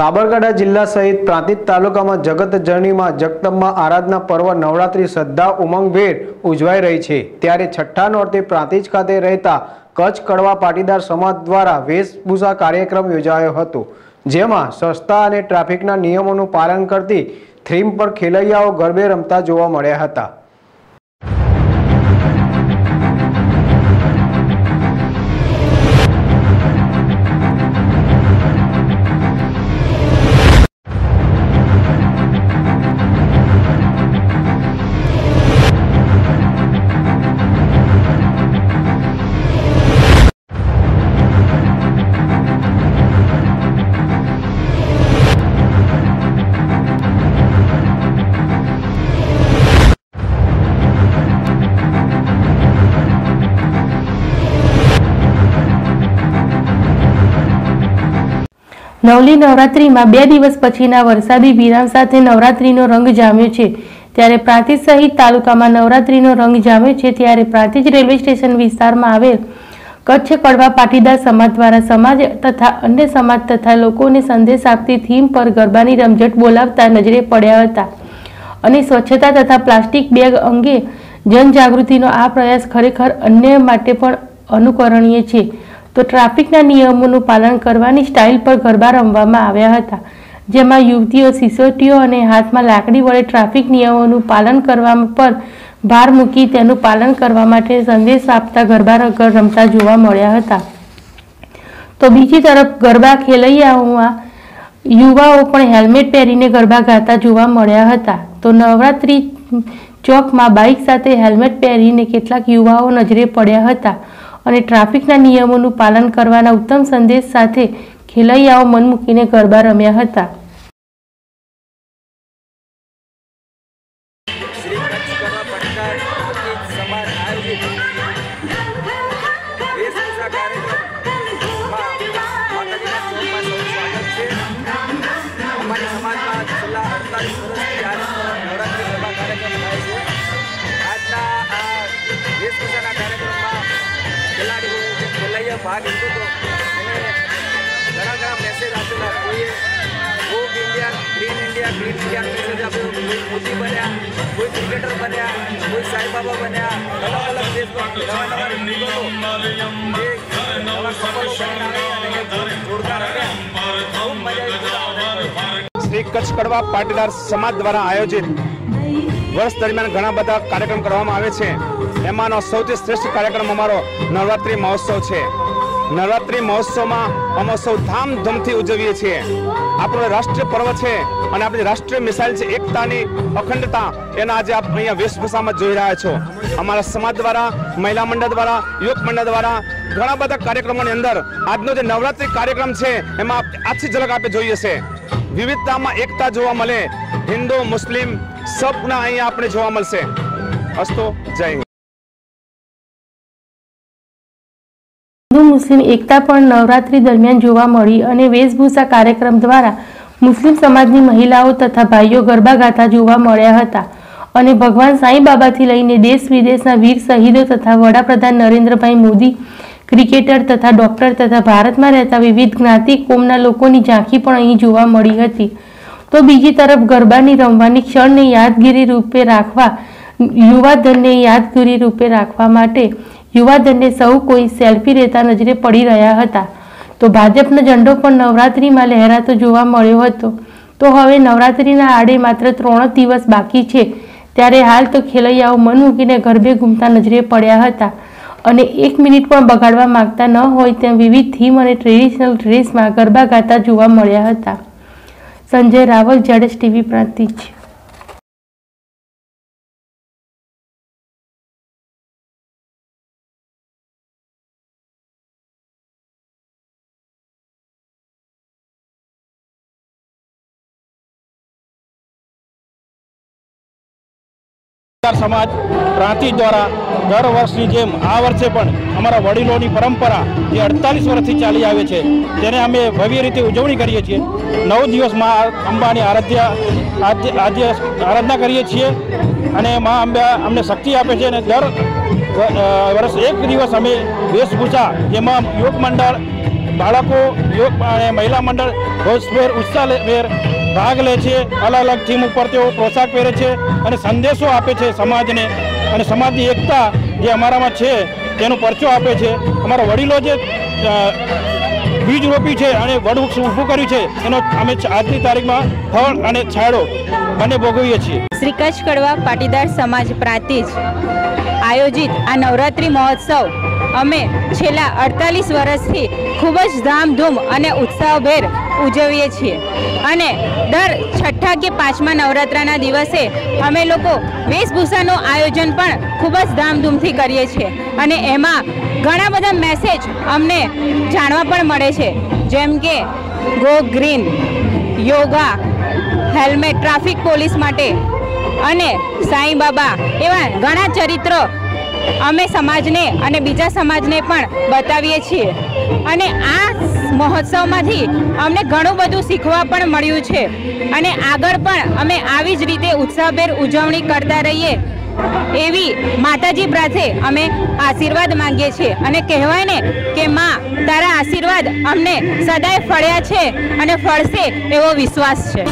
સાબરકાંઠા જિલ્લા સહિત પ્રાંતિજ તાલુકામાં જગત જર્નીમાં જગતમમાં આરાધના પર્વ નવરાત્રી શ્રદ્ધા ઉમંગભેર ઉજવાઈ રહી છે. ત્યારે છઠ્ઠા નોરતે પ્રાંતિજ ખાતે રહેતા કચ્છ કડવા પાટીદાર સમાજ દ્વારા વેશભૂષા કાર્યક્રમ યોજાયો હતો, જેમાં સસ્તા અને ટ્રાફિકના નિયમોનું પાલન કરતી થીમ પર ખેલૈયાઓ ગરબે રમતા જોવા મળ્યા હતા. નવલી નવરાત્રિમાં બે દિવસ પછીના વરસાદી વિરામ સાથે નવરાત્રિનો રંગ જામ્યો છે. ત્યારે પ્રાંતિજ સહિત તાલુકામાં નવરાત્રિનો રંગ જામ્યો છે ત્યારે પ્રાંતિજ રેલવે સ્ટેશન વિસ્તારમાં આવેલ કચ્છ કડવા પાટીદાર સમાજ દ્વારા સમાજ તથા અન્ય સમાજ તથા લોકોને સંદેશ આપતી થીમ પર ગરબાની રમઝટ બોલાવતા નજરે પડ્યા હતા. અને સ્વચ્છતા તથા પ્લાસ્ટિક બેગ અંગે જનજાગૃતિનો આ પ્રયાસ ખરેખર અન્ય માટે પણ અનુકરણીય છે. તો ટ્રાફિકના નિયમોનું પાલન કરવાની સ્ટાઇલ પર ગરબા રમવામાં આવ્યા હતા, જેમાં યુવતીઓ, સિસોટીઓ અને હાથમાં લાકડી વડે ટ્રાફિક નિયમોનું પાલન કરવા પર ભાર મૂકી તેનું પાલન કરવા માટે સંદેશ આપતા ગરબા રમતા જોવા મળ્યા હતા. તો બીજી તરફ ગરબા ખેલૈયાઓમાં યુવાઓ પણ હેલ્મેટ પહેરીને ગરબા ગાતા જોવા મળ્યા હતા. તો નવરાત્રી ચોકમાં બાઇક સાથે હેલ્મેટ પહેરીને કેટલાક યુવાઓ નજરે પડ્યા હતા. અને ટ્રાફિકના નિયમોનું પાલન કરવાના ઉત્તમ સંદેશ સાથે ખેલૈયાઓ મન મૂકીને ગરબા રમ્યા હતા. જે ભાગ લીધો હતો ઘણા ઘણા મેસેજ આપેલા કોઈએ hope India green India green India message આપ્યો કોઈ મોદી બન્યા, કોઈ ક્રિકેટર બન્યા, કોઈ સાંઈબાબા બન્યા. અલગ અલગ દેશમાં નવા નવા યુગલો જે કચ્છ કડવા પાટીદાર સમાજ દ્વારા આયોજિત વર્ષ દરમિયાન ઘણા બધા કાર્યક્રમ કરવામાં આવે છે. એમાંનો સૌથી શ્રેષ્ઠ કાર્યક્રમ અમારો નવરાત્રિ મહોત્સવ છે. નવરાત્રિ મહોત્સવમાં અમે સૌ ધામધૂમથી ઉજવીએ છીએ. આપણો રાષ્ટ્રીય પર્વ છે અને આપણી રાષ્ટ્રીય મિસાઇલ છે એકતાની અખંડતા. એના આજે આપ અહીંયા વેશભૂષામાં જોઈ રહ્યા છો. અમારા સમાજ દ્વારા, મહિલા મંડળ દ્વારા, યુવક મંડળ દ્વારા ઘણા બધા કાર્યક્રમોની અંદર આજનો જે નવરાત્રિ કાર્યક્રમ છે, એમાં આછી ઝલક આપે જોઈએ છે. વિવિધતામાં એકતા જોવા મળે. હિન્દુ, મુસ્લિમ સપના અહીંયા આપણે જોવા મળશે. અસ્તો, જય હિન્દ. હિન્દુ, મુસ્લિમ એકતા પણ નવરાત્રી દરમિયાન જોવા મળી અને વેશભૂષા કાર્યક્રમ દ્વારા મુસ્લિમ સમાજની મહિલાઓ તથા ભાઈઓ ગરબા ગાતા જોવા મળ્યા હતા. અને ભગવાન સાંઈ બાબાથી લઈને દેશ વિદેશના વીર શહીદો તથા વડાપ્રધાન નરેન્દ્રભાઈ મોદી, ક્રિકેટર તથા ડોક્ટર તથા ભારતમાં રહેતા વિવિધ જ્ઞાતિ કોમના લોકોની ઝાંખી પણ અહીં જોવા મળી હતી. તો બીજી તરફ ગરબાની રમવાની ક્ષણને યાદગીરી રૂપે રાખવા, યુવાધનને યાદગીરી રૂપે રાખવા માટે યુવાધનને સૌ કોઈ સેલ્ફી રહેતા નજરે પડી રહ્યા હતા. તો ભાજપનો ઝંડો પણ નવરાત્રિમાં લહેરાતો જોવા મળ્યો હતો. તો હવે નવરાત્રિના આડે માત્ર ત્રણ દિવસ બાકી છે. ત્યારે હાલ તો ખેલૈયાઓ મન મૂકીને ગરબે ઘૂમતા નજરે પડ્યા હતા. અને એક મિનિટ પણ બગાડવા માંગતા ન હોય તેમ વિવિધ થીમ અને ટ્રેડિશનલ ડ્રેસમાં ગરબા ગાતા જોવા મળ્યા હતા. સંજય રાવલ જાડેશ ટીવી પ્રાંતિજ સમાજ પ્રાંતિજ દ્વારા દર વર્ષની જેમ આ વર્ષે પણ અમારા વડીલોની પરંપરા જે અડતાલીસ વર્ષથી ચાલી આવે છે તેને અમે ભવ્ય રીતે ઉજવણી કરીએ છીએ. નવ દિવસમાં અંબાની આરાધ્યા, આજે આરાધના કરીએ છીએ અને મા અંબા અમને શક્તિ આપે છે અને દર વર્ષ એક દિવસ અમે વેશભૂષા, જેમાં યોગ મંડળ, બાળકો, યોગ અને મહિલા મંડળ રોષભેર ઉત્સાહભેર ભાગ લે છે. અલગ અલગ થીમ ઉપર તેઓ પોશાક પહેરે છે અને સંદેશો આપે છે સમાજને. અને સમાજની એકતા જે અમારામાં છે, તેનો પરચો આપે છે. અમારા વડીલો જે બીજ રોપી છે અને વડવૃક્ષ ઊભું કર્યું છે, એનો અમે આજની તારીખમાં ફળ અને છાંયડો બંને ભોગવીએ છીએ. શ્રી કચ્છ કડવા પાટીદાર સમાજ પ્રાંતિજ આયોજિત આ નવરાત્રિ મહોત્સવ. અમે છેલ્લા અડતાલીસ વર્ષથી ખૂબ જ ધામધૂમ અને ઉત્સાહભેર ઉજવીએ છીએ. અને દર છઠ્ઠા કે પાંચમા નવરાત્રાના દિવસે અમે લોકો વેશભૂષાનું આયોજન પણ ખૂબ જ ધામધૂમથી કરીએ છીએ. અને એમાં ઘણા બધા મેસેજ અમને જાણવા પણ મળે છે. જેમ કે go green yoga helmet traffic police માટે અને સાંઈ બાબા એવા ઘણા ચરિત્રો અમે સમાજને અને બીજા સમાજને પણ બતાવીએ છીએ. અને આ મહોત્સવમાંથી અમને ઘણું બધું શીખવા પણ મળ્યું છે. અને આગળ પણ અમે આવી જ રીતે ઉત્સાહભેર ઉજવણી કરતા રહીએ એવી માતાજી પ્રાથે અમે આશીર્વાદ માંગીએ છીએ. અને કહેવાય ને કે માં, તારા આશીર્વાદ અમને સદાય ફળ્યા છે અને ફળશે એવો વિશ્વાસ છે.